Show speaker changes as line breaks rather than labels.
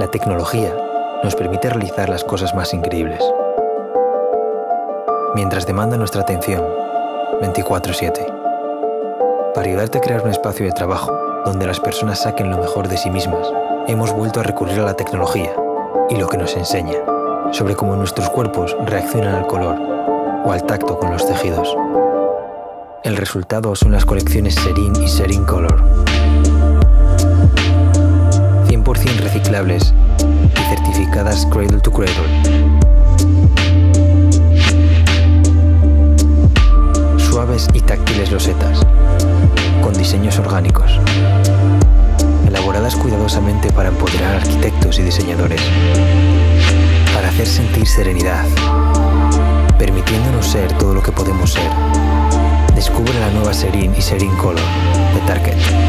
La tecnología nos permite realizar las cosas más increíbles, mientras demanda nuestra atención 24/7. Para ayudarte a crear un espacio de trabajo donde las personas saquen lo mejor de sí mismas, hemos vuelto a recurrir a la tecnología y lo que nos enseña sobre cómo nuestros cuerpos reaccionan al color o al tacto con los tejidos. El resultado son las colecciones Serin y Serin Color. Reciclables y certificadas Cradle to Cradle. Suaves y táctiles losetas, con diseños orgánicos. Elaboradas cuidadosamente para empoderar arquitectos y diseñadores. Para hacer sentir serenidad, permitiéndonos ser todo lo que podemos ser. Descubre la nueva Serin y Serin Color de Target.